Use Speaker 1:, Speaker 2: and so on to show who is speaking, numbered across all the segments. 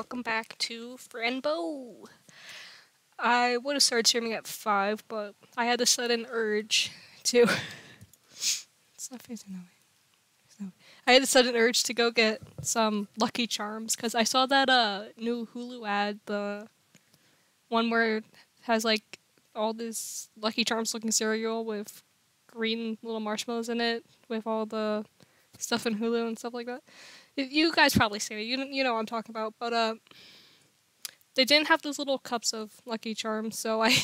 Speaker 1: welcome back to Fran Bow. I would have started streaming at 5, but I had a sudden urge to... it's not facing that way. Not- I had a sudden urge to go get some Lucky Charms, because I saw that uh, new Hulu ad, the one where it has like all this Lucky Charms looking cereal with green little marshmallows in it, with all the stuff in Hulu and stuff like that. You guys probably seen it. You you know what I'm talking about. But uh, they didn't have those little cups of Lucky Charms, so I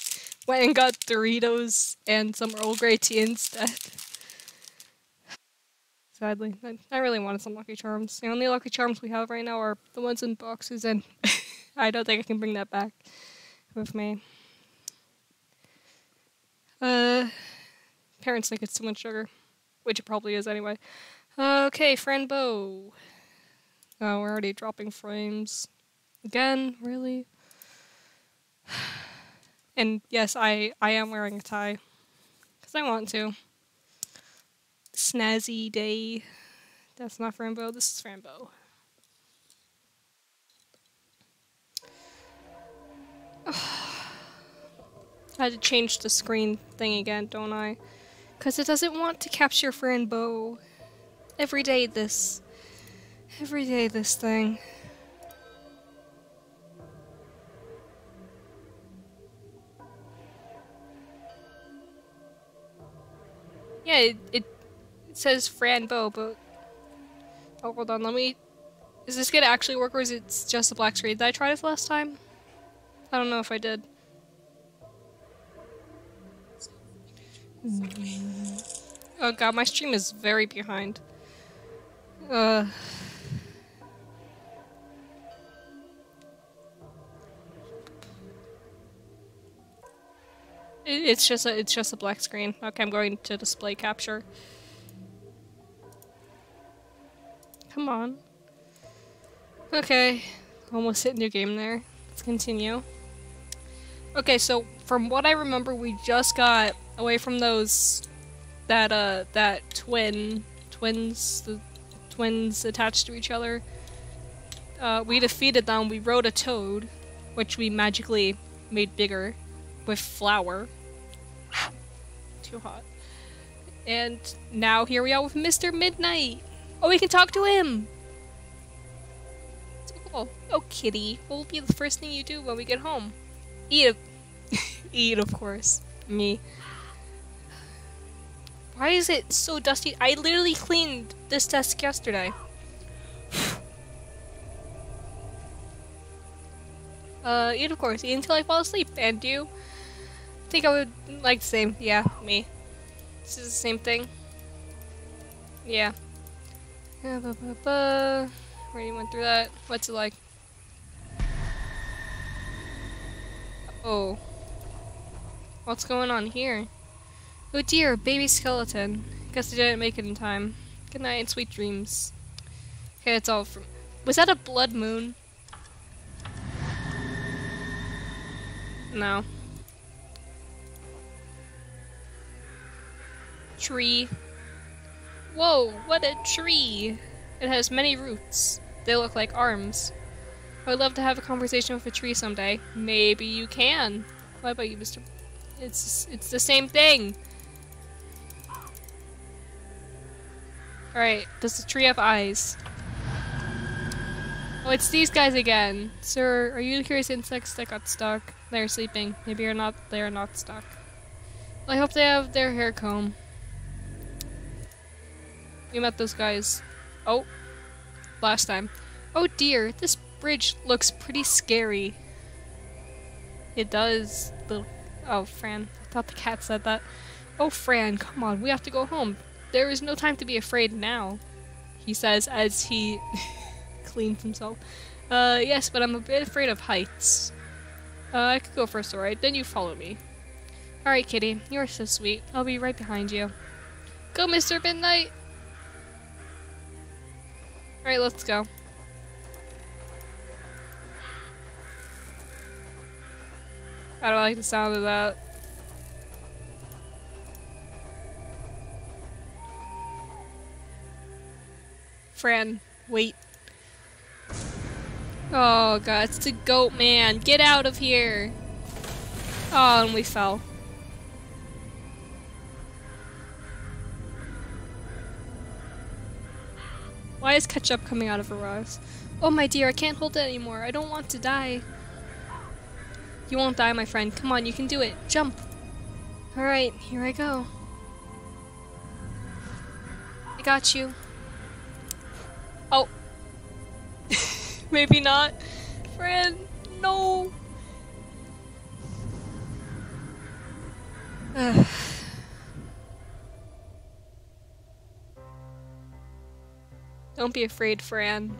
Speaker 1: went and got Doritos and some Earl Grey tea instead. Sadly, I, I really wanted some Lucky Charms. The only Lucky Charms we have right now are the ones in boxes, and I don't think I can bring that back with me. Uh, parents think it's too much sugar, which it probably is anyway. Okay, Fran Bow. Oh, we're already dropping frames. Again, really? And yes, I, I am wearing a tie. Because I want to. Snazzy day. That's not Fran Bow, this is Fran Bow. I had to change the screen thing again, don't I? Because it doesn't want to capture Fran Bow. Every day this. Every day this thing. Yeah, it, it, it says Fran Bow, but. Oh, hold on, let me. Is this gonna actually work or is it just a black screen? Did I try this last time? I don't know if I did. Oh god, my stream is very behind. Uh. It's just a it's just a black screen. Okay, I'm going to display capture. Come on. Okay, almost hit new game there. Let's continue. Okay, so from what I remember, we just got away from those that uh that twin twins the twins attached to each other. Uh, we defeated them. We rode a toad, which we magically made bigger with flour. Too hot. And now here we are with Mr. Midnight. Oh, we can talk to him. So cool. Oh, kitty, what will be the first thing you do when we get home? Eat. Eat, of course. Me. Why is it so dusty? I literally cleaned this desk yesterday. uh, eat, of course. Eat until I fall asleep. And you? I think I would like the same. Yeah, me. This is the same thing. Yeah. Yeah, ba, ba, ba. Already went through that. What's it like? Oh. What's going on here? Oh dear, baby skeleton. Guess I didn't make it in time. Good night and sweet dreams. Okay, it's all from. Was that a blood moon? No. Tree. Whoa, what a tree! It has many roots. They look like arms. I'd love to have a conversation with a tree someday. Maybe you can. What about you, Mr. It's it's the same thing. Alright, does the tree have eyes? Oh, it's these guys again. Sir, are you the curious insects that got stuck? They're sleeping. Maybe you're not they are not stuck. Well, I hope they have their hair comb. We met those guys. Oh. Last time. Oh dear, this bridge looks pretty scary. It does. Oh, Fran. I thought the cat said that. Oh, Fran, come on. We have to go home. There is no time to be afraid now. He says as he cleans himself. Uh, yes, but I'm a bit afraid of heights. Uh, I could go first, alright? Then you follow me. Alright, kitty. You're so sweet. I'll be right behind you. Go, Mr. Midnight! Alright, let's go. I don't like the sound of that. Fran, wait. Oh god, it's the goat man. Get out of here. Oh, and we fell. Why is ketchup coming out of her eyes? Oh my dear, I can't hold it anymore. I don't want to die. You won't die, my friend. Come on, you can do it. Jump. Alright, here I go. I got you. Oh. Maybe not. Friend, no. Don't be afraid, Fran.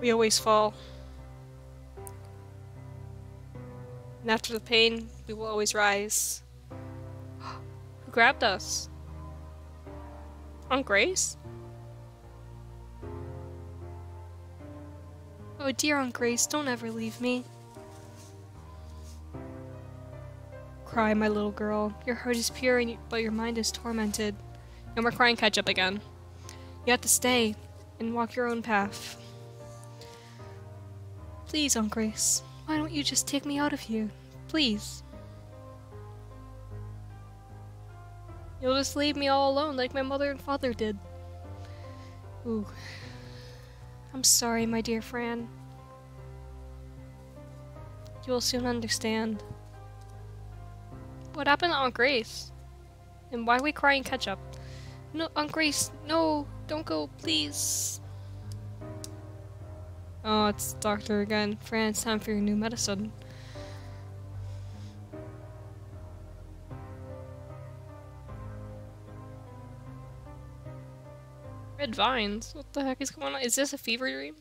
Speaker 1: We always fall. And after the pain, we will always rise. Who grabbed us? Aunt Grace? Oh dear Aunt Grace, don't ever leave me. Cry, my little girl. Your heart is pure, but your mind is tormented. And we're crying ketchup again. You have to stay and walk your own path. Please, Aunt Grace, why don't you just take me out of here? Please. You'll just leave me all alone like my mother and father did. Ooh. I'm sorry, my dear Fran. You will soon understand. What happened to Aunt Grace? And why are we crying ketchup? No, Aunt Grace, no, don't go, please. Oh, it's doctor again. Fran, it's time for your new medicine. Red vines? What the heck is going on? Is this a fever dream?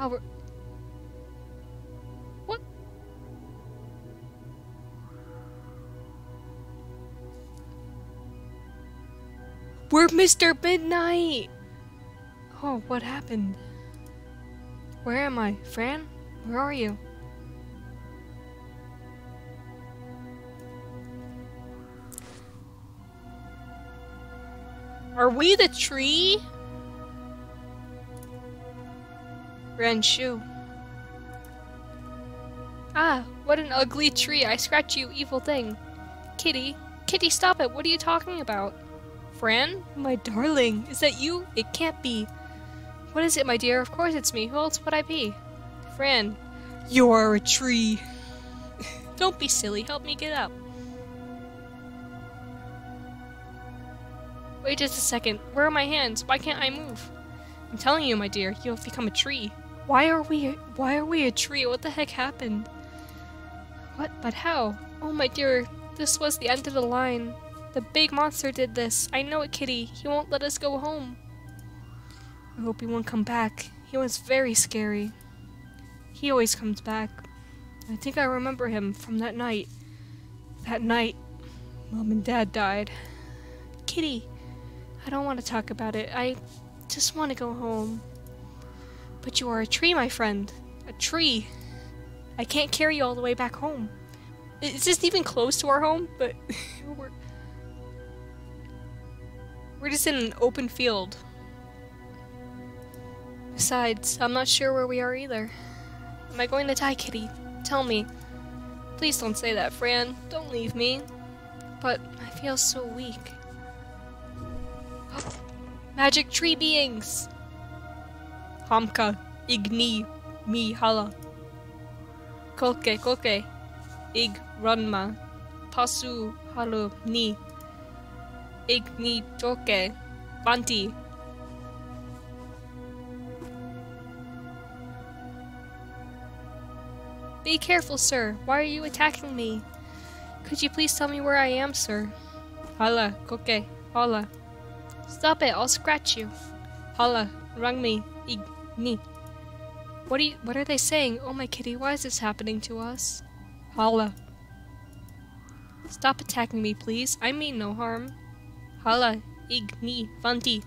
Speaker 1: Oh, we're... What? We're Mr. Midnight! Oh, what happened? Where am I? Fran? Where are you? Are we the tree? Renshu. Ah, what an ugly tree. I scratch you, evil thing. Kitty. Kitty, stop it. What are you talking about? Fran? My darling. Is that you? It can't be. What is it, my dear? Of course it's me. Who else would I be? Fran. You are a tree. Don't be silly. Help me get up. Wait just a second. Where are my hands? Why can't I move? I'm telling you, my dear, you have become a tree. Why are we why are we a tree? What the heck happened? What? But how? Oh my dear, this was the end of the line. The big monster did this. I know it, Kitty. He won't let us go home. I hope he won't come back. He was very scary. He always comes back. I think I remember him from that night. That night, Mom and Dad died. Kitty, I don't want to talk about it. I just want to go home. But you are a tree, my friend. A tree. I can't carry you all the way back home. Is this even close to our home? But we're... We're just in an open field. Besides, I'm not sure where we are either. Am I going to die, Kitty? Tell me. Please don't say that, Fran. Don't leave me. But I feel so weak. Magic tree beings! Hamka, Igni, Mi Hala. Kolke, Kolke, Ig Runma, Pasu Halu Ni. Igni Toke, Banti. Be careful, sir. Why are you attacking me? Could you please tell me where I am, sir? Hala, koke, hala. Stop it, I'll scratch you. Hala, rung me, ig, ni. What are you, what are they saying? Oh my kitty, why is this happening to us? Hala. Stop attacking me, please. I mean no harm. Hala, ig, ni, vanti.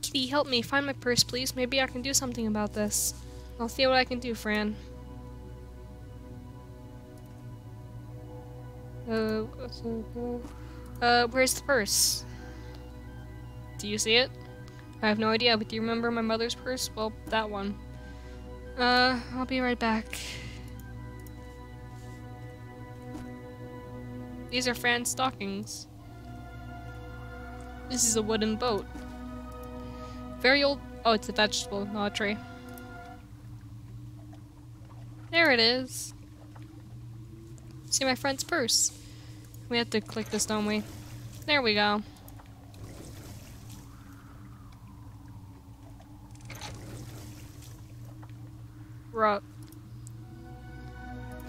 Speaker 1: Kitty, help me. Find my purse, please. Maybe I can do something about this. I'll see what I can do, Fran. Uh, uh, where's the purse? Do you see it? I have no idea, but do you remember my mother's purse? Well, that one. Uh, I'll be right back. These are Fran's stockings. This is a wooden boat. Very old- oh, it's a vegetable, not a tree. There it is. See my friend's purse. We have to click this, don't we? There we go. We're Can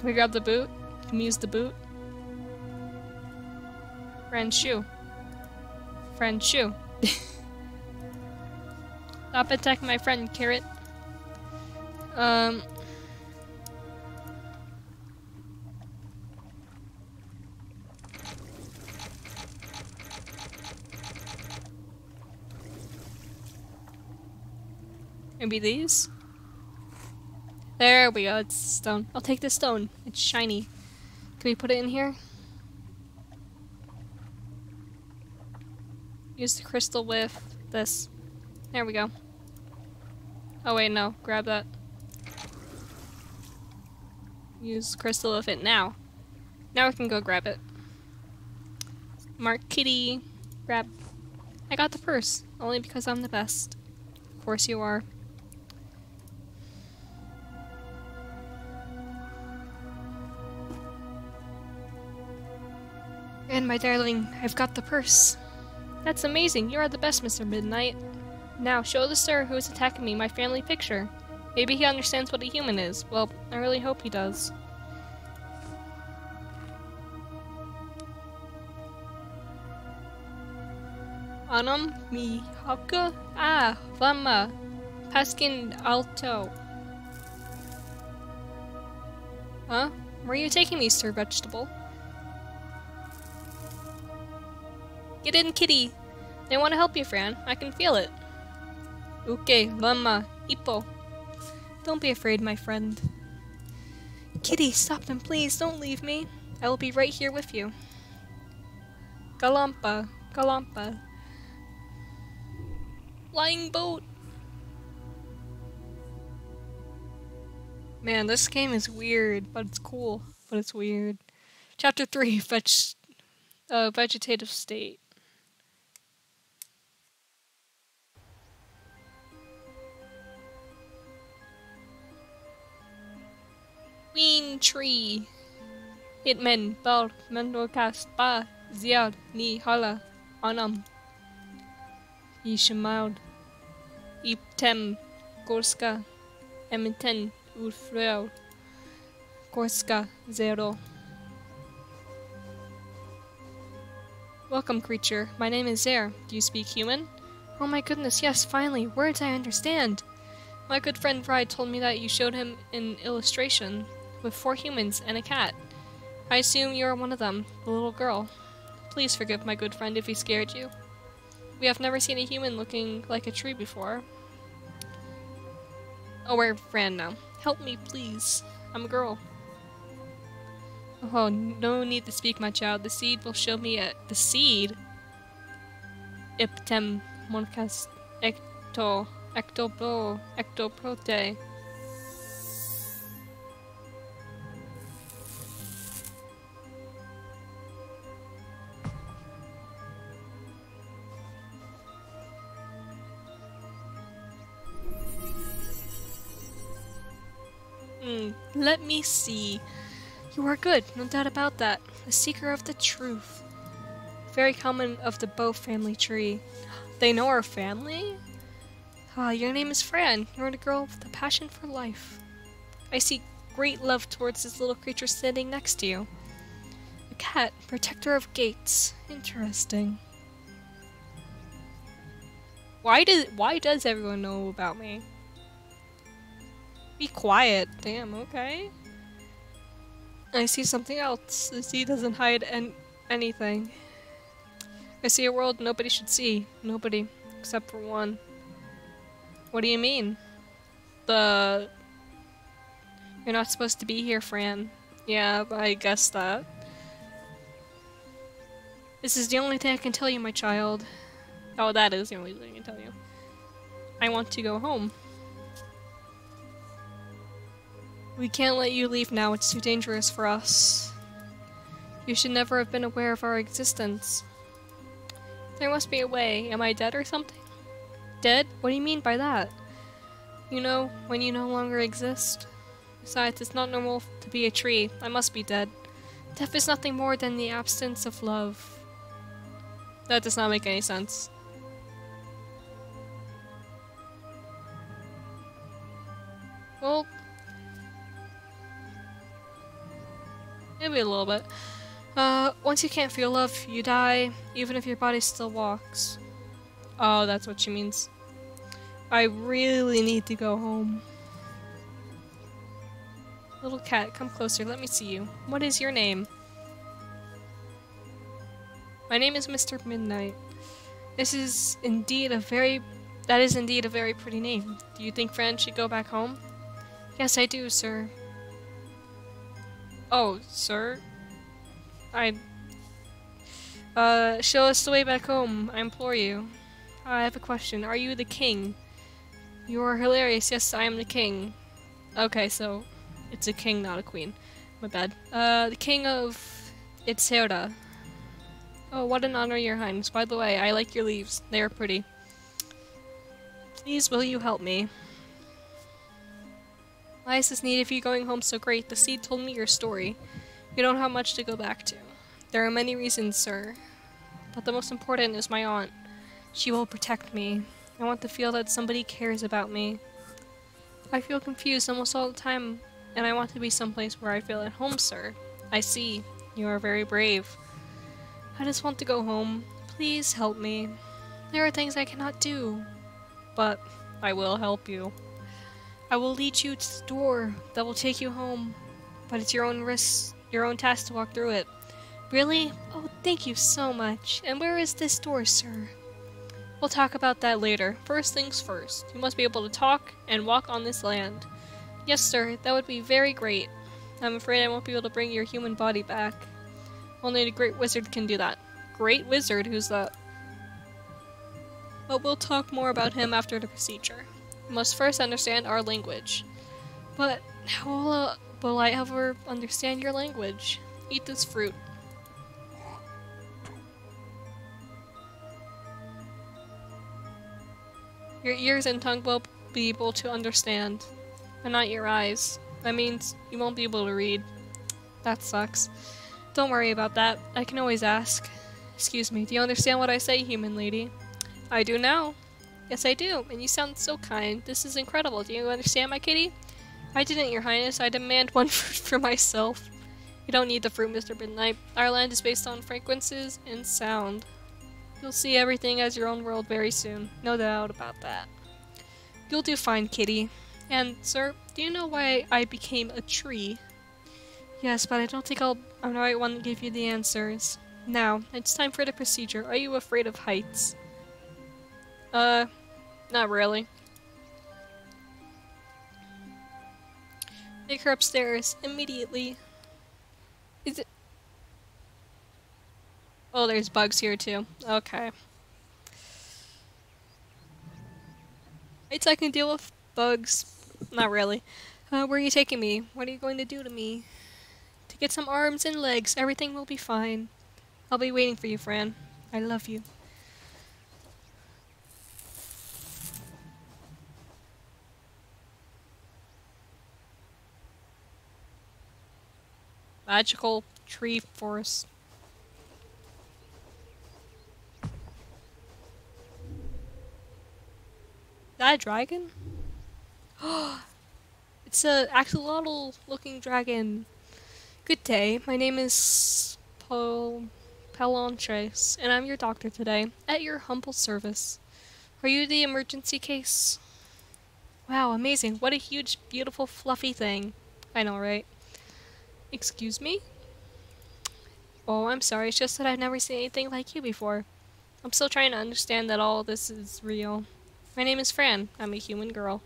Speaker 1: we grab the boot? Can we use the boot? Friend shoe. Friend shoe. Stop attacking my friend, Carrot. Um. Maybe these? There we go, it's stone. I'll take this stone. It's shiny. Can we put it in here? Use the crystal with this. There we go. Oh wait, no. Grab that. Use crystal with it now. Now we can go grab it. Mark Kitty. Grab. I got the purse. Only because I'm the best. Of course you are. And my darling, I've got the purse. That's amazing. You are the best, Mr. Midnight. Now, show the sir who is attacking me my family picture. Maybe he understands what a human is. Well, I really hope he does. Anam mi haka ah vama paskin alto. Huh? Where are you taking me, Sir Vegetable? Get in, kitty! I want to help you, Fran. I can feel it. Okay, Lama, Ipo. Don't be afraid, my friend. Kitty, stop them, please. Don't leave me. I will be right here with you. Galampa, Galampa. Flying boat! Man, this game is weird, but it's cool. But it's weird. Chapter 3, Veg uh, Vegetative State. Queen Tree. Hitman Bal Mendokas Ba Ziad Ni Hala Anam. Ishmael. Iptem Gorska Emiten Ulfreo Gorska Zero. Welcome, creature. My name is Zare. Do you speak human? Oh my goodness, yes, finally, words I understand. My good friend Vride told me that you showed him an illustration with four humans and a cat. I assume you are one of them, the little girl. Please forgive my good friend if he scared you. We have never seen a human looking like a tree before. Oh, we're Fran now. Help me, please. I'm a girl. Oh, no need to speak, my child. The seed will show me a- the seed? Iptem moncas ecto ectobro ectoprote. Let me see. You are good, no doubt about that. A seeker of the truth. Very common of the Bow family tree. They know our family? Ah, your name is Fran. You're the girl with a passion for life. I see great love towards this little creature standing next to you. A cat, protector of gates. Interesting. Why does why does everyone know about me? Be quiet. Damn, okay. I see something else. The sea doesn't hide an anything. I see a world nobody should see. Nobody. Except for one. What do you mean? The... You're not supposed to be here, Fran. Yeah, I guess that. This is the only thing I can tell you, my child. Oh, that is the only thing I can tell you. I want to go home. We can't let you leave now, it's too dangerous for us. You should never have been aware of our existence. There must be a way. Am I dead or something? Dead? What do you mean by that? You know, when you no longer exist? Besides, it's not normal to be a tree. I must be dead. Death is nothing more than the absence of love. That does not make any sense. Well, maybe a little bit. Uh, once you can't feel love, you die, even if your body still walks. Oh, that's what she means. I really need to go home. Little cat, come closer, let me see you. What is your name? My name is Mr. Midnight. This is indeed a very... That is indeed a very pretty name. Do you think Fran should go back home? Yes, I do, sir. Oh, sir? I... Uh, show us the way back home, I implore you. I have a question. Are you the king? You are hilarious. Yes, I am the king. Okay, so it's a king, not a queen. My bad. Uh, the king of Itzera. Oh, what an honor, your highness. By the way, I like your leaves. They are pretty. Please, will you help me? Why is this need of you going home so great? The seed told me your story. You don't have much to go back to. There are many reasons, sir. But the most important is my aunt. She will protect me. I want to feel that somebody cares about me. I feel confused almost all the time, and I want to be someplace where I feel at home, sir. I see. You are very brave. I just want to go home. Please help me. There are things I cannot do. But I will help you. I will lead you to the door that will take you home. But it's your own risk, your own task to walk through it. Really? Oh, thank you so much. And where is this door, sir? We'll talk about that later. First things first. You must be able to talk and walk on this land. Yes, sir. That would be very great. I'm afraid I won't be able to bring your human body back. Only the Great Wizard can do that. Great Wizard? Who's that? But we'll talk more about him after the procedure. Must first understand our language. But how will, uh, will I ever understand your language? Eat this fruit. Your ears and tongue will be able to understand, but not your eyes. That means you won't be able to read. That sucks. Don't worry about that. I can always ask. Excuse me, do you understand what I say, human lady? I do now. Yes, I do, and you sound so kind. This is incredible. Do you understand, my kitty? I didn't, your highness. I demand one fruit for myself. You don't need the fruit, Mr. Midnight. Our land is based on frequencies and sound. You'll see everything as your own world very soon. No doubt about that. You'll do fine, kitty. And, sir, do you know why I became a tree? Yes, but I don't think I'll, I'm the right one to give you the answers. Now, it's time for the procedure. Are you afraid of heights? Uh, not really. Take her upstairs, immediately. Is it- Oh, there's bugs here too. Okay. Heights I can deal with bugs. Not really. Uh, where are you taking me? What are you going to do to me? To get some arms and legs. Everything will be fine. I'll be waiting for you, Fran. I love you. Magical tree forest. Is that a dragon? it's a axolotl looking dragon. Good day. My name is Paul Palanches, and I'm your doctor today, at your humble service. Are you the emergency case? Wow, amazing. What a huge, beautiful, fluffy thing. I know, right? Excuse me? Oh, I'm sorry. It's just that I've never seen anything like you before. I'm still trying to understand that all this is real. My name is Fran. I'm a human girl.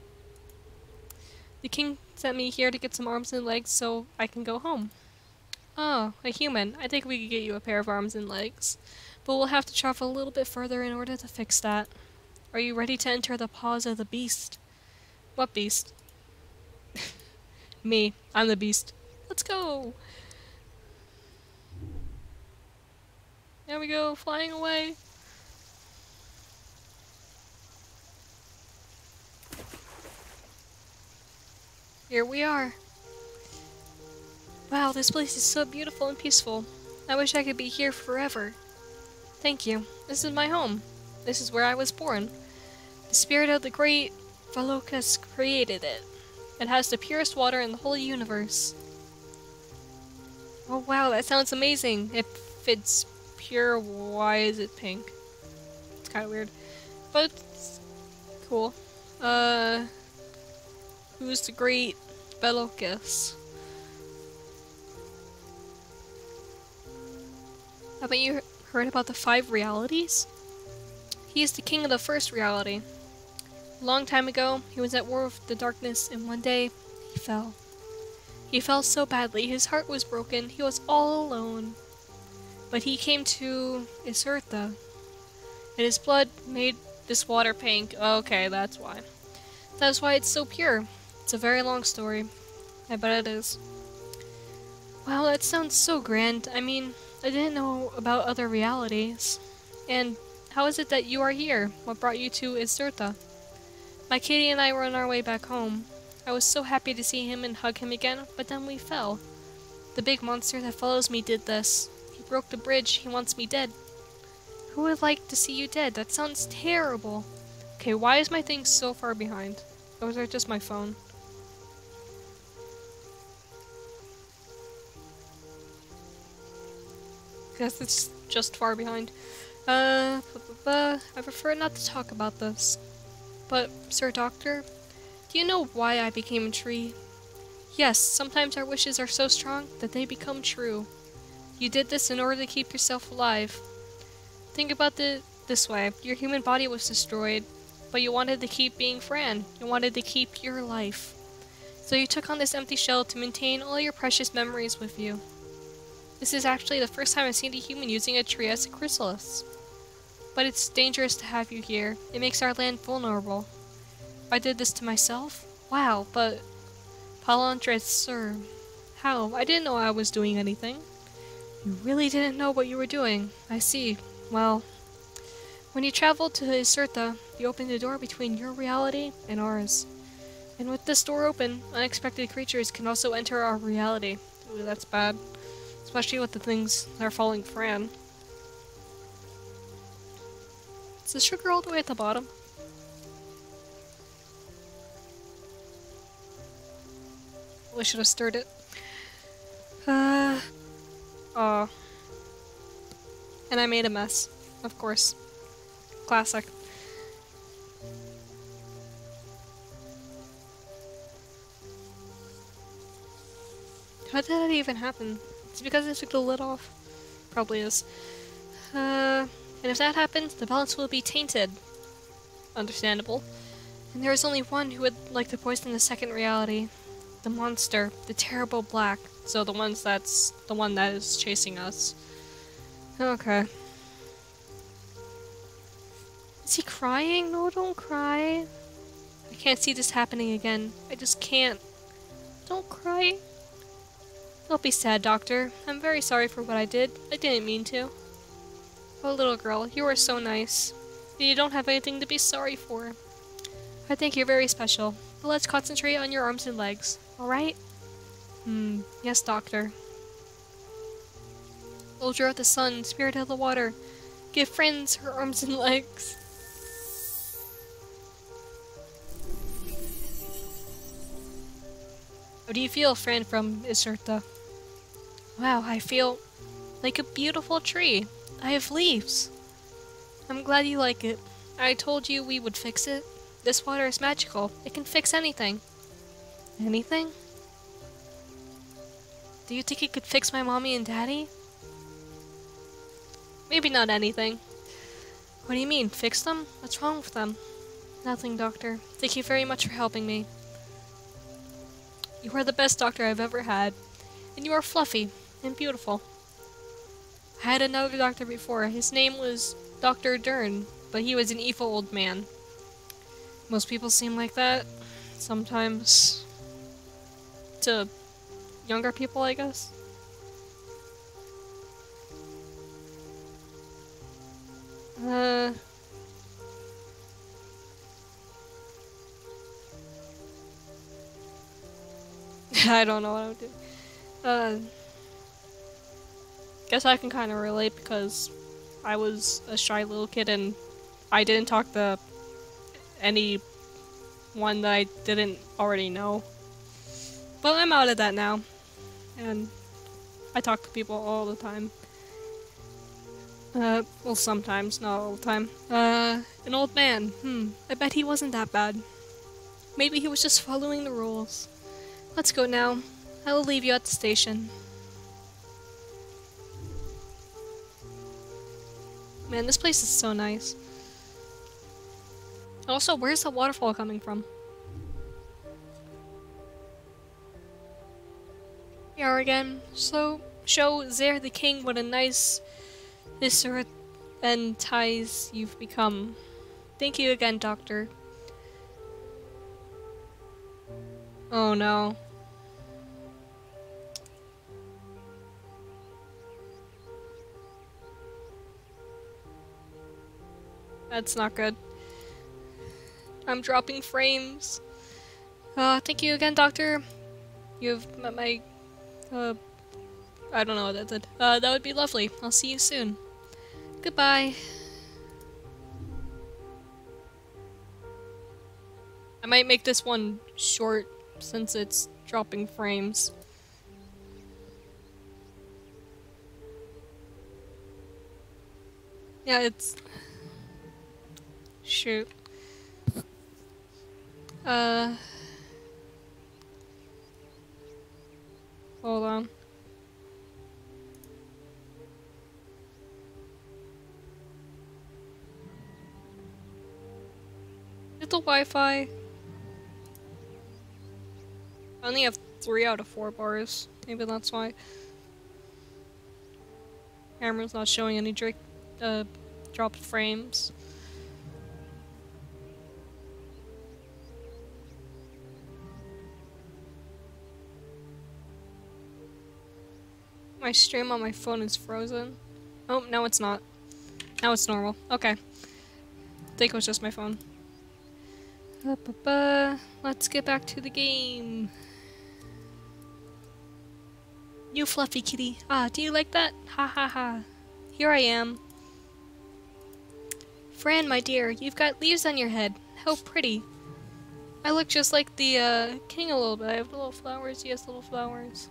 Speaker 1: The king sent me here to get some arms and legs so I can go home. Oh, a human. I think we could get you a pair of arms and legs. But we'll have to travel a little bit further in order to fix that. Are you ready to enter the paws of the beast? What beast? Me. I'm the beast. Let's go! There we go, flying away. Here we are. Wow, this place is so beautiful and peaceful. I wish I could be here forever. Thank you. This is my home. This is where I was born. The spirit of the great Valokas created it. It has the purest water in the whole universe. Oh wow, that sounds amazing. If it's pure, why is it pink? It's kind of weird. But it's cool. Uh, who's the great Belocus? Haven't you heard about the five realities? He is the king of the first reality. A long time ago, he was at war with the darkness, and one day, he fell. He fell so badly, his heart was broken, he was all alone. But he came to Ithersta, and his blood made this water pink. Okay, that's why. That's why it's so pure. It's a very long story. I bet it is. Wow, that sounds so grand. I mean, I didn't know about other realities. And how is it that you are here? What brought you to Ithersta? My kitty and I were on our way back home. I was so happy to see him and hug him again, but then we fell. The big monster that follows me did this He broke the bridge. He wants me dead. Who would like to see you dead? That sounds terrible. Okay, why is my thing so far behind? Or is that just my phone? Guess it's just far behind. Uh, I prefer not to talk about this. But, Sir Doctor, do you know why I became a tree? Yes, sometimes our wishes are so strong that they become true. You did this in order to keep yourself alive. Think about it this way. Your human body was destroyed, but you wanted to keep being Fran. You wanted to keep your life. So you took on this empty shell to maintain all your precious memories with you. This is actually the first time I've seen a human using a tree as a chrysalis. But it's dangerous to have you here. It makes our land vulnerable. I did this to myself? Wow, but... Palanches, sir. How? I didn't know I was doing anything. You really didn't know what you were doing. I see. Well, when you traveled to Ithersta, you opened a door between your reality and ours. And with this door open, unexpected creatures can also enter our reality. Ooh, that's bad. Especially with the things that are following Fran. Is the sugar all the way at the bottom? I should have stirred it. Uh, Oh. And I made a mess. Of course. Classic. How did that even happen? It's because I took the lid off. Probably is. Uh, and if that happens, the balance will be tainted. Understandable. And there is only one who would like to poison the second reality. The monster. The terrible black. So the ones that's the one that is chasing us. Okay. Is he crying? No, don't cry. I can't see this happening again. I just can't. Don't cry. Don't be sad, Doctor. I'm very sorry for what I did. I didn't mean to. Oh, little girl, you are so nice. You don't have anything to be sorry for. I think you're very special. But let's concentrate on your arms and legs, alright? Hmm. Yes, Doctor. Soldier of the sun, spirit of the water, give friends her arms and legs. How do you feel, friend from Ithersta? Wow, I feel like a beautiful tree. I have leaves. I'm glad you like it. I told you we would fix it. This water is magical. It can fix anything. Anything? Do you think he could fix my mommy and daddy? Maybe not anything. What do you mean, fix them? What's wrong with them? Nothing, Doctor. Thank you very much for helping me. You are the best doctor I've ever had. And you are fluffy and beautiful. I had another doctor before. His name was Dr. Deern, but he was an evil old man. Most people seem like that. Sometimes. To younger people, I guess. Uh. I don't know what I would do. Uh. Guess I can kind of relate because I was a shy little kid and I didn't talk to any one that I didn't already know. But I'm out of that now. And I talk to people all the time. Uh, well, sometimes, not all the time. Uh, an old man. Hmm, I bet he wasn't that bad. Maybe he was just following the rules. Let's go now. I will leave you at the station. Man, this place is so nice. Also, where's the waterfall coming from? Again. So, show Zer the king what a nice viscera and ties you've become. Thank you again, Doctor. Oh no. That's not good. I'm dropping frames. Uh, thank you again, Doctor. You've met my, uh, I don't know what that did. Uh, that would be lovely. I'll see you soon. Goodbye. I might make this one short since it's dropping frames. Yeah, it's... Shoot. Uh... Hold on. Is the Wi-Fi? I only have three out of four bars. Maybe that's why. Camera's not showing any uh, dropped frames. My stream on my phone is frozen. Oh, no it's not. Now it's normal. Okay. I think it was just my phone. Let's get back to the game. You fluffy kitty. Ah, do you like that? Ha ha ha. Here I am. Fran, my dear, you've got leaves on your head. How pretty. I look just like the uh, king a little bit. I have little flowers. Yes, little flowers.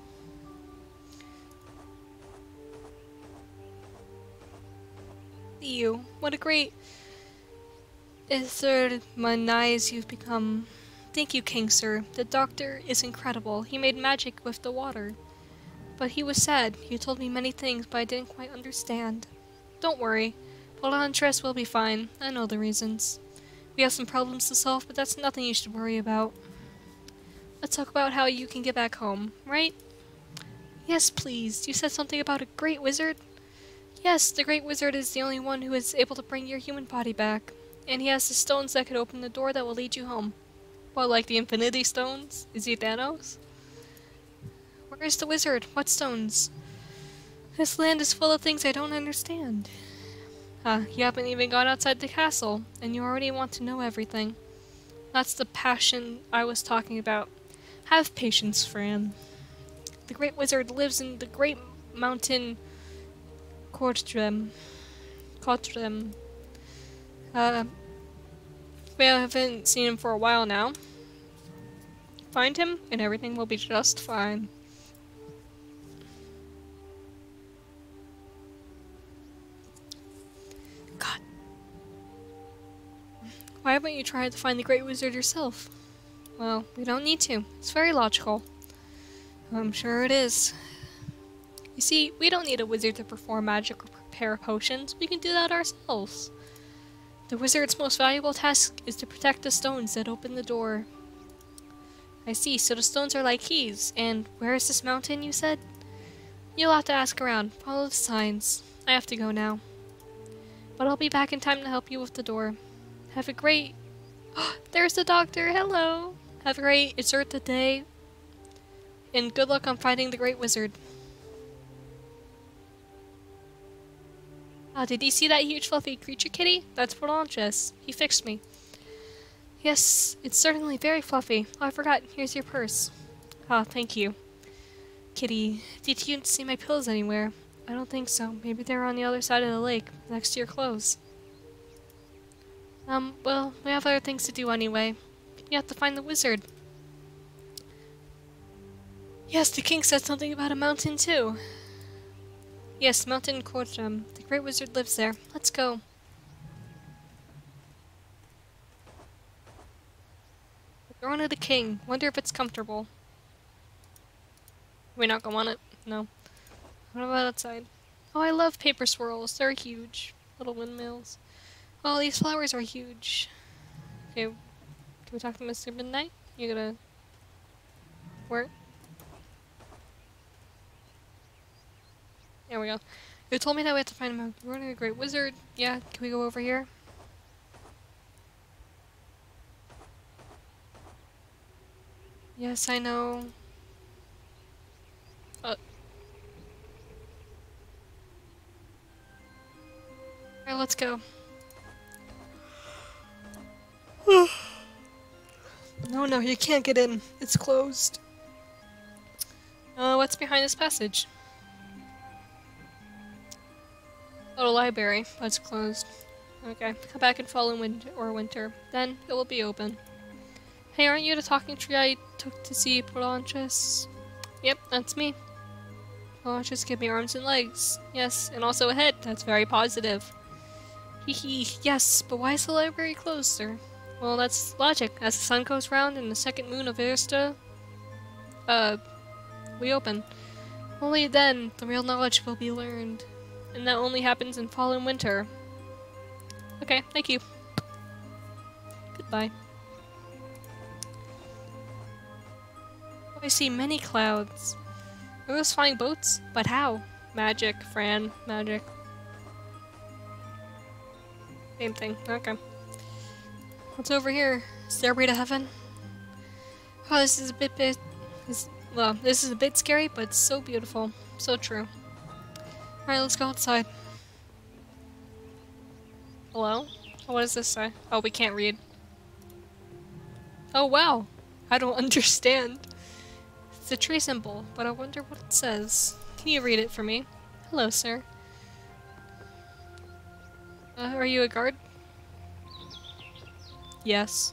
Speaker 1: You. What a great third eyes you've become. Thank you, King Sir. The doctor is incredible. He made magic with the water. But he was sad. He told me many things, but I didn't quite understand. Don't worry. Tress will be fine. I know the reasons. We have some problems to solve, but that's nothing you should worry about. Let's talk about how you can get back home, right? Yes, please. You said something about a great wizard? Yes, the Great Wizard is the only one who is able to bring your human body back. And he has the stones that could open the door that will lead you home. Well, like the Infinity Stones? Is he Thanos? Where is the wizard? What stones? This land is full of things I don't understand. Ah, you haven't even gone outside the castle, and you already want to know everything. That's the passion I was talking about. Have patience, Fran. The Great Wizard lives in the Great Mountain Kortrem. Kortrem. Uh, we haven't seen him for a while now. Find him, and everything will be just fine. God. Why haven't you tried to find the Great Wizard yourself? Well, we don't need to. It's very logical. I'm sure it is. You see, we don't need a wizard to perform magic or prepare potions. We can do that ourselves. The wizard's most valuable task is to protect the stones that open the door. I see, so the stones are like keys. And where is this mountain, you said? You'll have to ask around. Follow the signs. I have to go now. But I'll be back in time to help you with the door. Have a great There's the doctor. Hello. Have a great Ithersta day. And good luck on finding the Great Wizard. Ah, did you see that huge fluffy creature kitty? That's Palanches. He fixed me. Yes, it's certainly very fluffy. Oh, I forgot. Here's your purse. Ah, thank you. Kitty, did you see my pills anywhere? I don't think so. Maybe they're on the other side of the lake, next to your clothes. Um, well, we have other things to do anyway. You have to find the wizard. Yes, the king said something about a mountain too. Yes, Mountain Kortrem. The great wizard lives there. Let's go. The throne of the king. Wonder if it's comfortable. We not go on it? No. What about outside? Oh, I love paper swirls. They're huge. Little windmills. Oh, these flowers are huge. Okay, can we talk to Mr. Midnight? You gonna... Where? There we go. You told me that we have to find him. We're running a great wizard. Yeah, can we go over here? Yes, I know. Uh. Alright, let's go. no, no, you can't get in. It's closed. Uh, what's behind this passage? Little library. That's closed. Okay, come back in fall and winter or winter. Then it will be open. Hey, aren't you the talking tree I took to see Palanches? Yep, that's me. Palanches give me arms and legs. Yes, and also a head. That's very positive. Hee hee, yes, but why is the library closed, sir? Well, that's logic. As the sun goes round and the second moon of Ithersta, uh, we open. Only then the real knowledge will be learned. And that only happens in fall and winter. Okay, thank you. Goodbye. Oh, I see many clouds. Are those flying boats? But how? Magic, Fran. Magic. Same thing. Okay. What's over here? Stairway to heaven? Oh, this is a bit bit... This, well, this is a bit scary, but so beautiful. So true. Alright, let's go outside. Hello? What does this say? Oh, we can't read. Oh, wow! I don't understand. It's a tree symbol, but I wonder what it says. Can you read it for me? Hello, sir. Uh, are you a guard? Yes.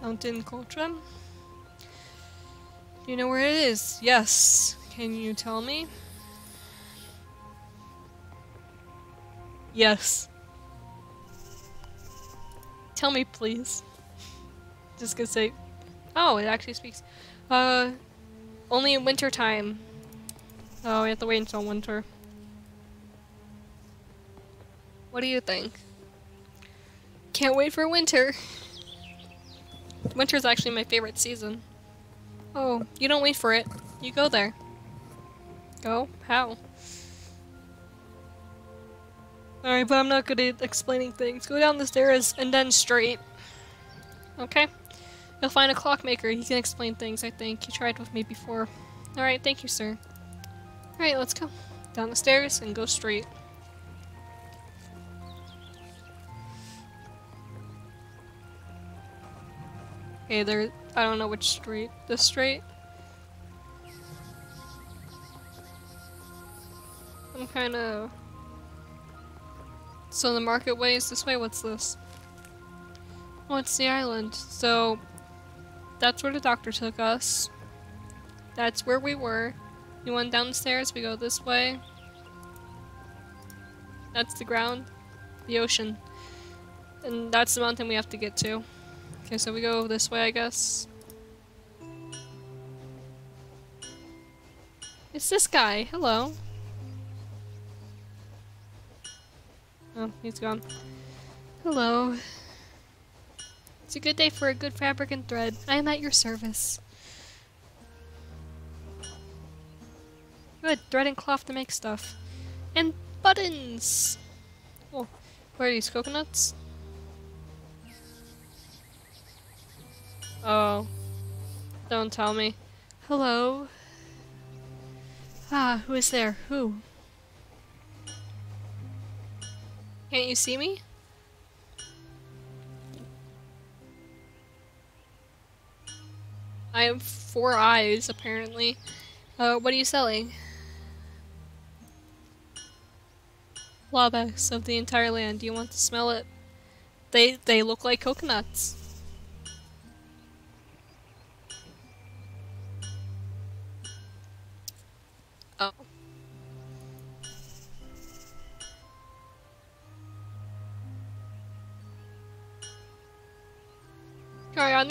Speaker 1: Mountain Coltram? You know where it is? Yes. Can you tell me? Yes. Tell me, please. Just gonna say... Oh, it actually speaks. Uh, only in winter time. Oh, we have to wait until winter. What do you think? Can't wait for winter. Winter's actually my favorite season. Oh, you don't wait for it. You go there. Go? How? Alright, but I'm not good at explaining things. Go down the stairs and then straight. Okay? You'll find a clockmaker. He can explain things, I think. He tried with me before. Alright, thank you, sir. Alright, let's go. Down the stairs and go straight. There- I don't know which street. This street? I'm kinda... So the market way is this way? What's this? Oh, it's the island. So, that's where the doctor took us. That's where we were. We went downstairs, we go this way. That's the ground. The ocean. And that's the mountain we have to get to. Okay, so we go this way, I guess. It's this guy. Hello. Oh, he's gone. Hello. It's a good day for a good fabric and thread. I am at your service. Good, thread and cloth to make stuff. And buttons! Oh, what are these, coconuts? Oh. Don't tell me. Hello? Ah, who is there? Who? Can't you see me? I have four eyes, apparently. Uh, what are you selling? Wabex of the entire land. Do you want to smell it? They they look like coconuts.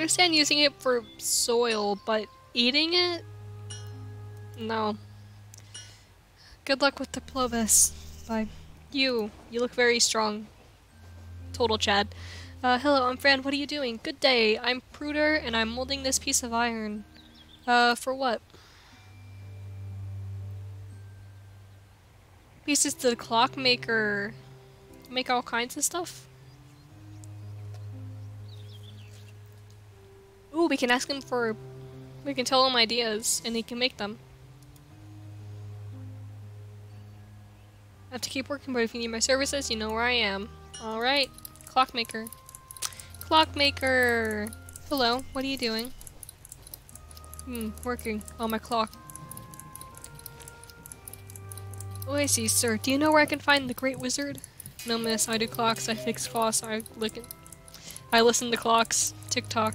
Speaker 1: Understand using it for soil, but eating it? No. Good luck with the Plovis. Bye. You. You look very strong. Total Chad. Uh, hello, I'm Fran. What are you doing? Good day. I'm Pruder, and I'm molding this piece of iron. Uh, for what? Pieces to the clockmaker. Make all kinds of stuff? Ooh, we can ask him for... We can tell him ideas, and he can make them. I have to keep working, but if you need my services, you know where I am. Alright. Clockmaker. Clockmaker! Hello, what are you doing? Hmm, working on my clock. Oh, I see, sir. Do you know where I can find the Great Wizard? No, miss. I do clocks. I fix clocks. I look at... I listen to clocks. TikTok.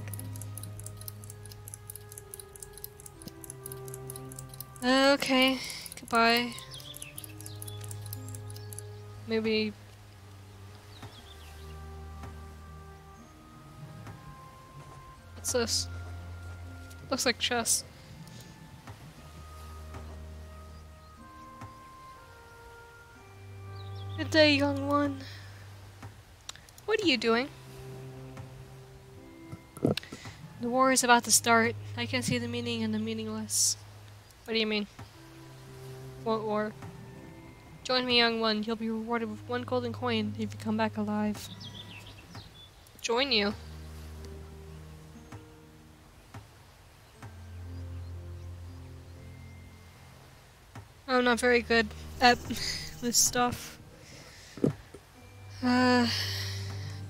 Speaker 1: Uh, okay. Goodbye. Maybe... What's this? Looks like chess. Good day, young one. What are you doing? The war is about to start. I can see the meaning and the meaningless. What do you mean? What war? Join me, young one. You'll be rewarded with one golden coin if you come back alive. Join you? I'm not very good at this stuff. Uh,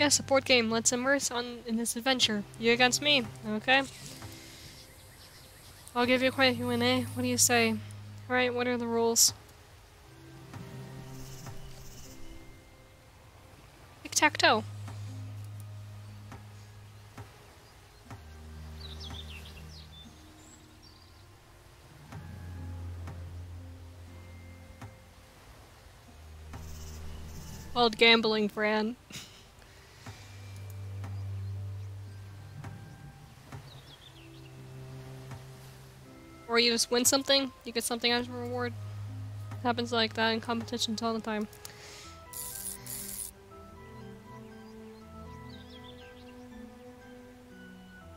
Speaker 1: yeah, support game. Let's immerse on in this adventure. You against me, okay? I'll give you a quick Q&A. Eh? What do you say? Alright, what are the rules? Tic-tac-toe. Called gambling, Fran. you just win something, you get something as a reward. It happens like that in competitions all the time.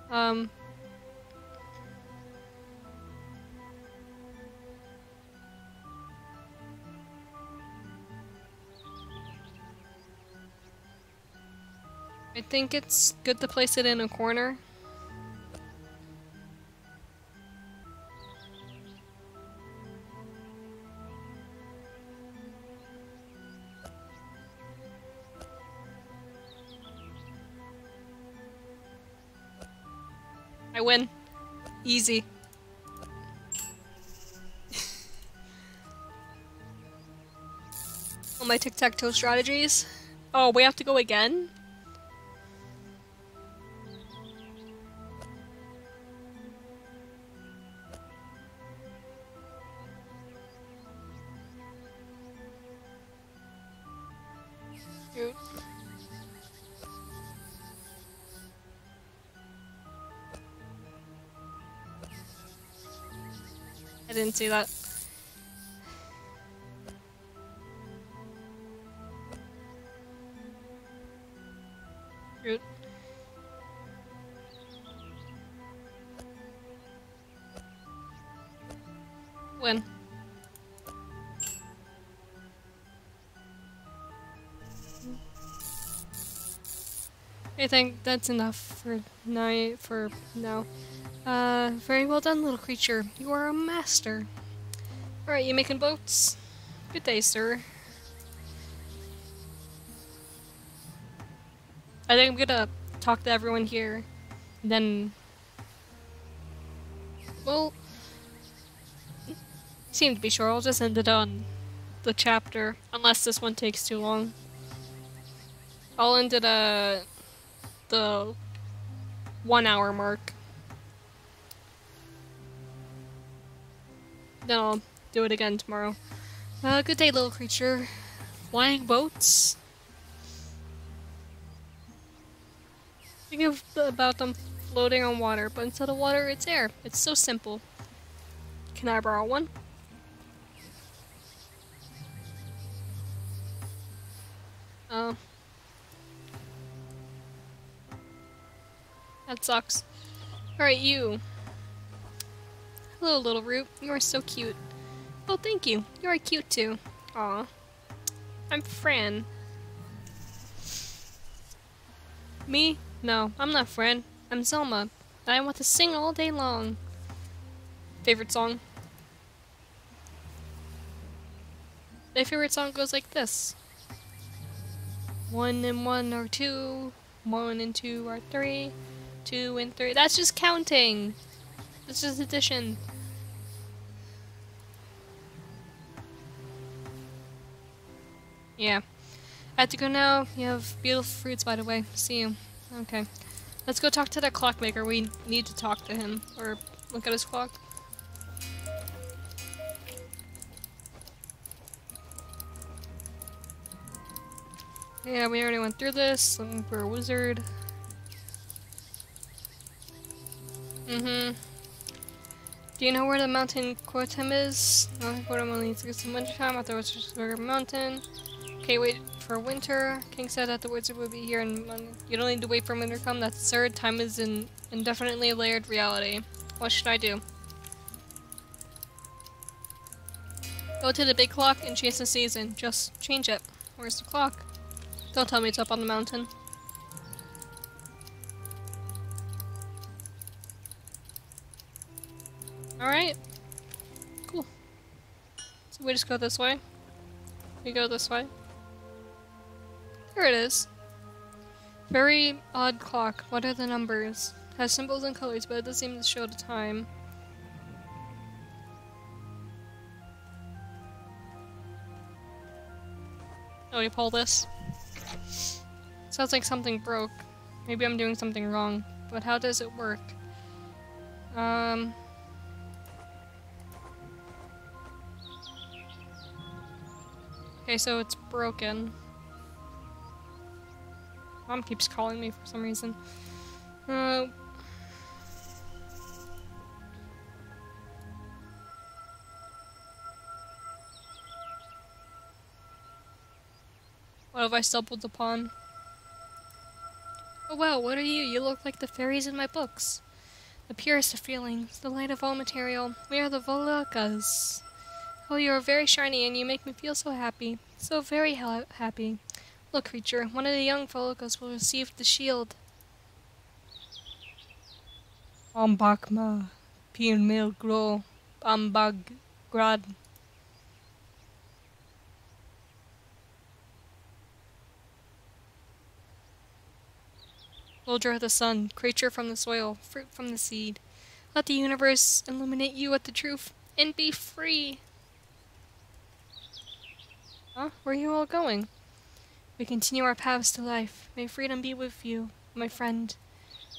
Speaker 1: Um... I think it's good to place it in a corner. I win. Easy. All my tic-tac-toe strategies. Oh, we have to go again? didn't see that. Root. When? I think that's enough for night for now. Uh, very well done, little creature. You are a master. Alright, you making boats? Good day, sir. I think I'm gonna talk to everyone here. Then... Well... Seem to be sure, I'll just end it on the chapter. Unless this one takes too long. I'll end it at the one hour mark. Then I'll do it again tomorrow. Uh, good day, little creature. Flying boats? Think of about them floating on water, but instead of water, it's air. It's so simple. Can I borrow one? Oh. That sucks. Alright, you. Hello, little root. You are so cute. Oh, thank you. You are cute too. Aw. I'm Fran. Me? No, I'm not Fran. I'm Zelma. And I want to sing all day long. Favorite song? My favorite song goes like this. One and one are two, one and two are three, two and three. That's just counting. That's just addition. Yeah. I have to go now. You have beautiful fruits, by the way. See you. Okay. Let's go talk to that clockmaker. We need to talk to him. Or look at his clock. Yeah, we already went through this. Looking for a wizard. Mm-hmm. Do you know where the mountain Quotem is? No, Quotem only needs to get some winter time. I thought it was just a mountain. Okay, wait for winter. King said that the wizard would be here and you don't need to wait for winter to come. That's absurd. Time is an indefinitely layered reality. What should I do? Go to the big clock and change the season. Just change it. Where's the clock? Don't tell me it's up on the mountain. Alright. Cool. So we just go this way? We go this way? Here it is. Very odd clock. What are the numbers? Has symbols and colors, but it doesn't seem to show the time. Oh, you pull this? Sounds like something broke. Maybe I'm doing something wrong. But how does it work? Um... Okay, so it's broken. Mom keeps calling me for some reason. Uh, what have I stumbled upon? Oh wow, what are you? You look like the fairies in my books. The purest of feelings, the light of all material. We are the Volakas. Oh, you are very shiny and you make me feel so happy. So very ha happy. Look, creature, one of the young Volakas will receive the shield. Ombakma, Mil Gro, Ambag Grad. Soldier of the sun, creature from the soil, fruit from the seed. Let the universe illuminate you with the truth, and be free! Huh? Where are you all going? We continue our paths to life. May freedom be with you, my friend.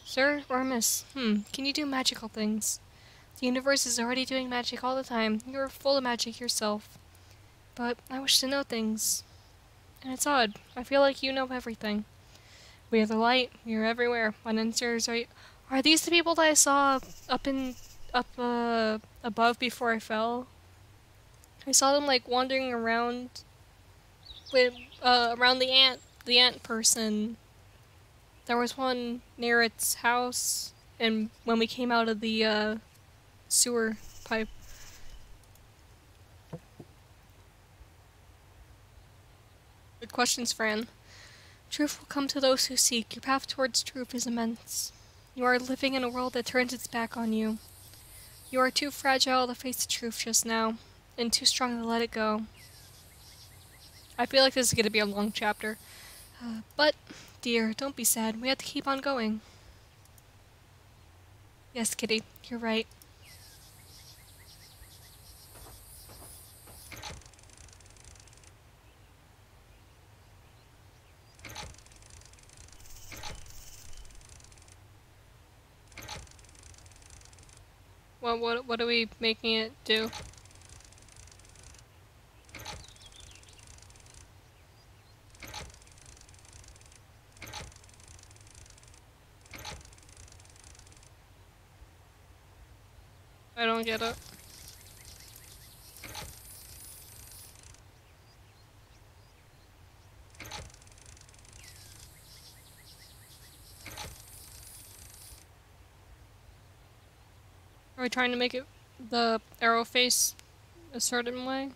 Speaker 1: Sir or miss? Hmm, can you do magical things? The universe is already doing magic all the time. You are full of magic yourself. But I wish to know things. And it's odd. I feel like you know everything. We are the light. We are everywhere. My answers are... Are these the people that I saw up in... up, uh, above before I fell? I saw them, like, wandering around with uh, around the ant the ant person. There was one near its house, and when we came out of the uh, sewer pipe. Good questions, Fran. Truth will come to those who seek. Your path towards truth is immense. You are living in a world that turns its back on you. You are too fragile to face the truth just now, and too strong to let it go. I feel like this is going to be a long chapter. Uh, but, dear, don't be sad. We have to keep on going. Yes, Kitty, you're right. Well, what what are we making it do? Don't get it. Are we trying to make it the arrow face a certain way?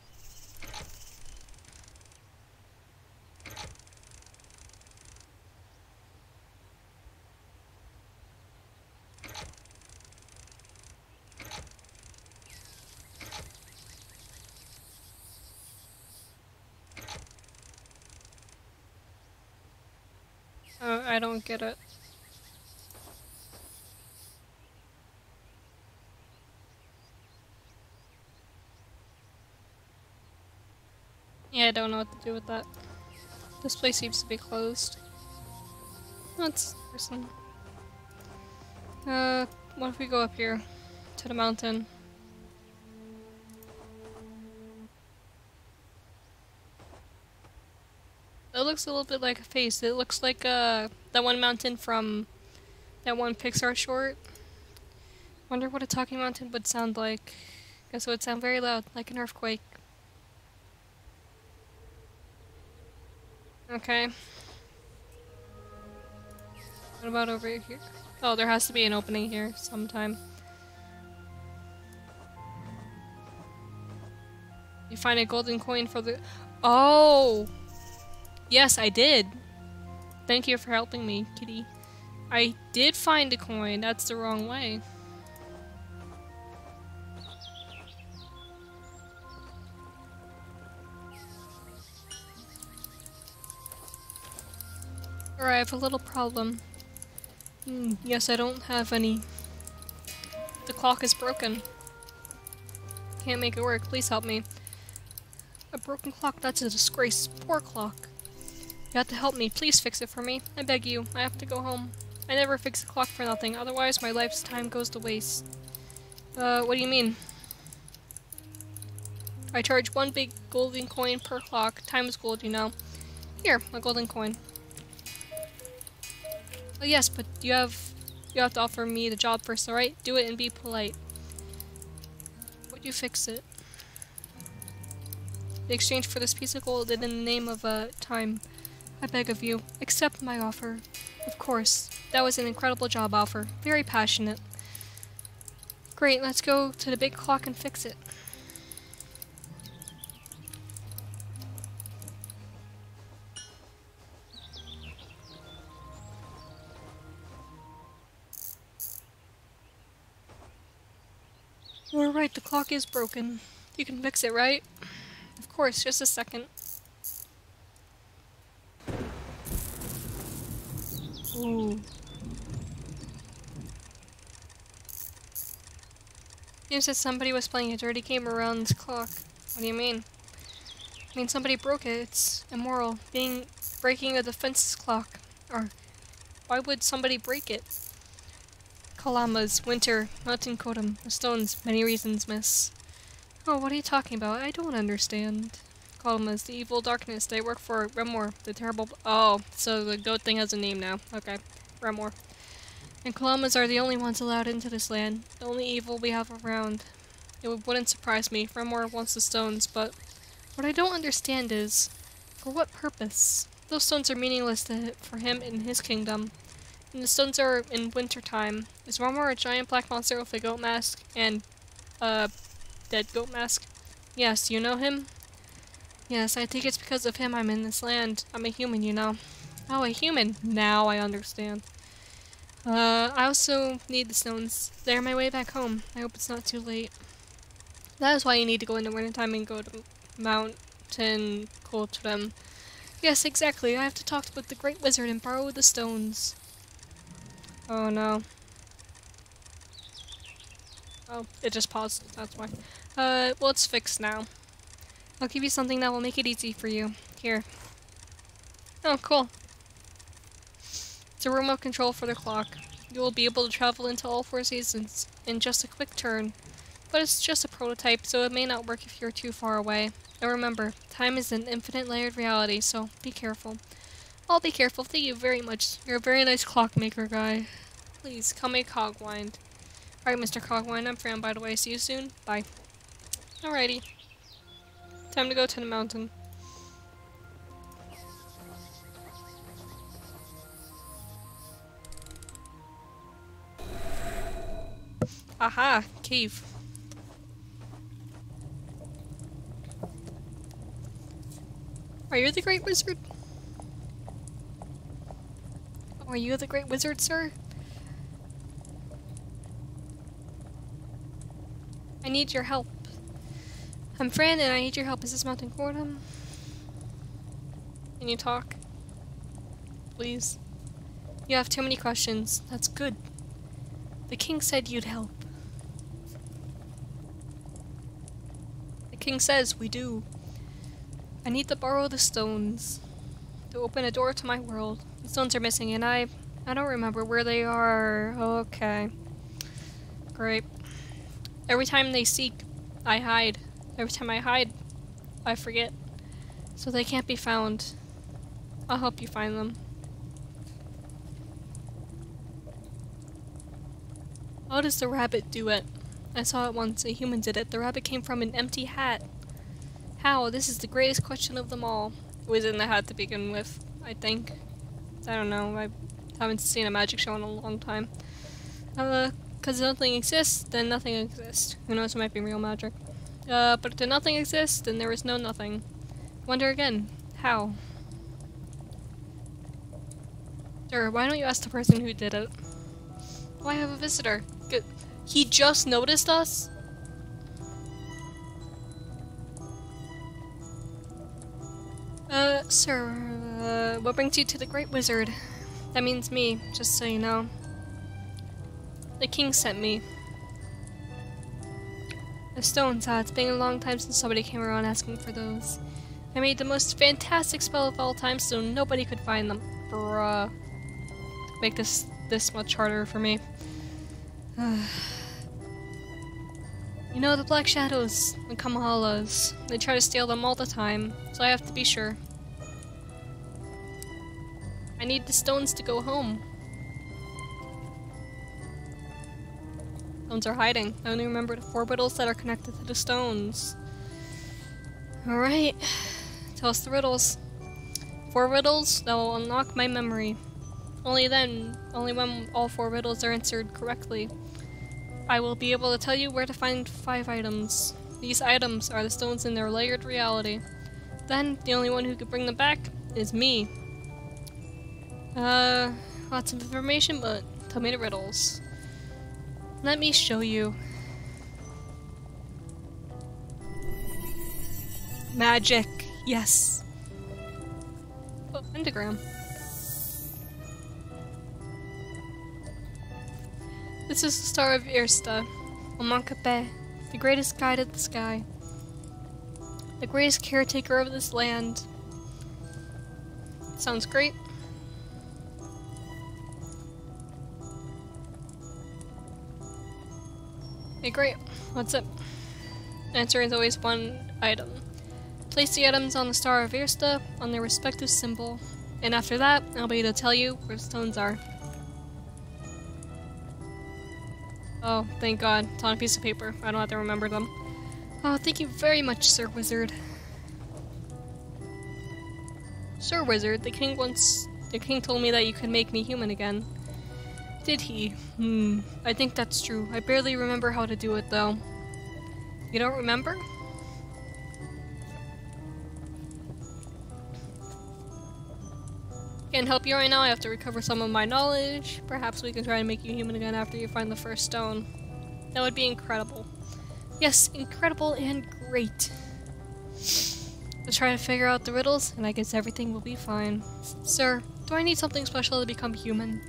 Speaker 1: Uh, I don't get it. Yeah, I don't know what to do with that. This place seems to be closed. That's person. Uh, what if we go up here? To the mountain. Looks a little bit like a face. It looks like uh, that one mountain from that one Pixar short. Wonder what a talking mountain would sound like. Guess it would sound very loud, like an earthquake. Okay. What about over here? Oh, there has to be an opening here sometime. You find a golden coin for the- Oh! Yes, I did. Thank you for helping me, kitty. I did find a coin. That's the wrong way. Or I have a little problem. Hmm, yes, I don't have any. The clock is broken. Can't make it work. Please help me. A broken clock? That's a disgrace. Poor clock. You have to help me. Please fix it for me. I beg you. I have to go home. I never fix a clock for nothing. Otherwise, my life's time goes to waste. Uh, what do you mean? I charge one big golden coin per clock. Time is gold, you know. Here, a golden coin. Oh yes, but you have you have to offer me the job first, alright? Do it and be polite. Would you fix it? In exchange for this piece of gold and in the name of uh, time, I beg of you, accept my offer. Of course. That was an incredible job offer. Very passionate. Great, let's go to the big clock and fix it. You're right, the clock is broken. You can fix it, right? Of course, just a second. Ooh. Seems that somebody was playing a dirty game around this clock. What do you mean? I mean, somebody broke it. It's immoral. Being breaking a defense clock. Or why would somebody break it? Kalamas, winter, mountain kodum, the stones, many reasons, miss. Oh, what are you talking about? I don't understand. Kalamas, the evil darkness. They work for Remor, the terrible. Oh, so the goat thing has a name now. Okay, Remor. And Kalamas are the only ones allowed into this land. The only evil we have around. It wouldn't surprise me. Remor wants the stones, but what I don't understand is, for what purpose? Those stones are meaningless to, for him in his kingdom. And the stones are in wintertime. Is Remor a giant black monster with a goat mask and a dead goat mask? Yes, you know him? Yes, I think it's because of him I'm in this land. I'm a human, you know. Oh, a human. Now I understand. Uh, I also need the stones. They're my way back home. I hope it's not too late. That is why you need to go in the wintertime and go to Mountain them. Yes, exactly. I have to talk with the Great Wizard and borrow the stones. Oh no. Oh, it just paused. That's why. Uh, well, it's fixed now. I'll give you something that will make it easy for you. Here. Oh, cool. It's a remote control for the clock. You will be able to travel into all four seasons in just a quick turn. But it's just a prototype, so it may not work if you're too far away. And remember, time is an infinite layered reality, so be careful. I'll be careful. Thank you very much. You're a very nice clockmaker guy. Please, call me Cogwind. Alright, Mr. Cogwind, I'm Fran, by the way. See you soon. Bye. Alrighty. Time to go to the mountain. Aha! Cave. Are you the Great Wizard? Are you the Great Wizard, sir? I need your help. I'm Fran and I need your help. Is this Mountain Quordam? Can you talk? Please? You have too many questions. That's good. The king said you'd help. The king says we do. I need to borrow the stones to open a door to my world. The stones are missing and I I don't remember where they are. Okay. Great. Every time they seek, I hide. Every time I hide, I forget. So they can't be found. I'll help you find them. How does the rabbit do it? I saw it once. A human did it. The rabbit came from an empty hat. How? This is the greatest question of them all. It was in the hat to begin with, I think. I don't know. I haven't seen a magic show in a long time. Uh, because nothing exists, then nothing exists. Who knows, it might be real magic. Uh, but if nothing exists, then there is no nothing. Wonder again, how? Sir, why don't you ask the person who did it? Oh, I have a visitor. Good. He just noticed us? Uh, sir, uh, what brings you to the Great Wizard? That means me, just so you know. The king sent me. The stones, ah, it's been a long time since somebody came around asking for those. I made the most fantastic spell of all time so nobody could find them. Bruh. Make this this much harder for me. You know the Black Shadows, the Kamahalas. They try to steal them all the time, so I have to be sure. I need the stones to go home. Stones are hiding. I only remember the four riddles that are connected to the stones. Alright. Tell us the riddles. Four riddles that will unlock my memory. Only then, only when all four riddles are answered correctly, I will be able to tell you where to find five items. These items are the stones in their layered reality. Then, the only one who could bring them back is me. Uh, lots of information, but tell me the riddles. Let me show you. Magic, yes. Oh, pentagram. This is the Star of Ithersta, Omankape, the greatest guide of the sky, the greatest caretaker of this land. Sounds great. Okay, great. What's up? Answer is always one item. Place the items on the Star of Ithersta on their respective symbol, and after that, I'll be able to tell you where stones are. Oh, thank god. It's on a piece of paper. I don't have to remember them. Oh, thank you very much, Sir Wizard. Sir Wizard, the king once... The king told me that you could make me human again. Did he? Hmm, I think that's true. I barely remember how to do it, though. You don't remember? Can't help you right now, I have to recover some of my knowledge. Perhaps we can try and make you human again after you find the first stone. That would be incredible. Yes, incredible and great. Let's try to figure out the riddles, and I guess everything will be fine. Sir, do I need something special to become human?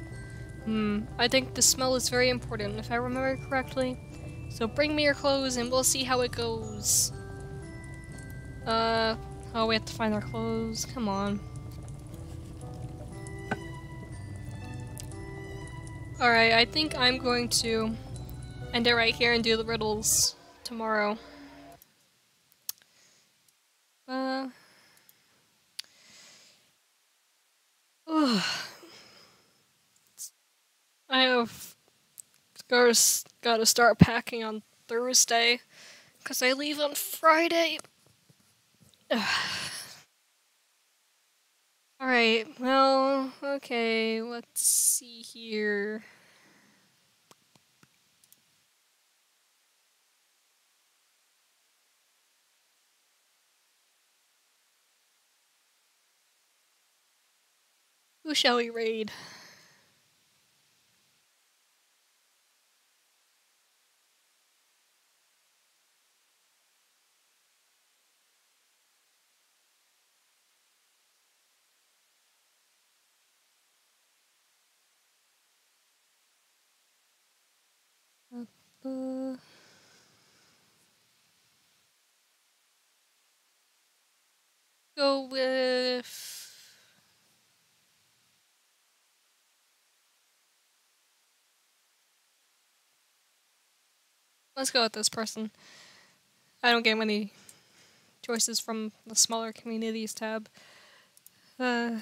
Speaker 1: Hmm, I think the smell is very important, if I remember correctly. So bring me your clothes and we'll see how it goes. Uh, oh, we have to find our clothes. Come on. Alright, I think I'm going to end it right here and do the riddles tomorrow. Uh... Ugh. I have gotta, gotta start packing on Thursday because I leave on Friday. Alright, well, okay, let's see here. Who shall we raid? Go with Let's go with this person. I don't get many choices from the smaller communities tab. Uh,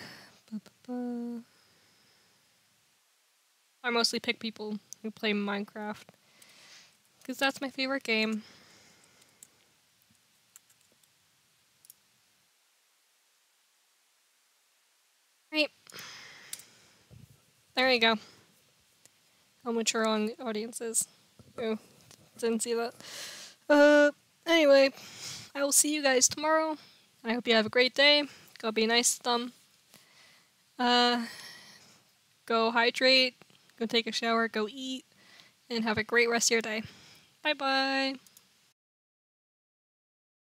Speaker 1: I mostly pick people who play Minecraft. Because that's my favorite game. Right. There you go. How mature on audiences. Oh, didn't see that. Uh, anyway, I will see you guys tomorrow. I hope you have a great day. Go be nice to them. Uh, go hydrate, go take a shower, go eat, and have a great rest of your day. Bye bye.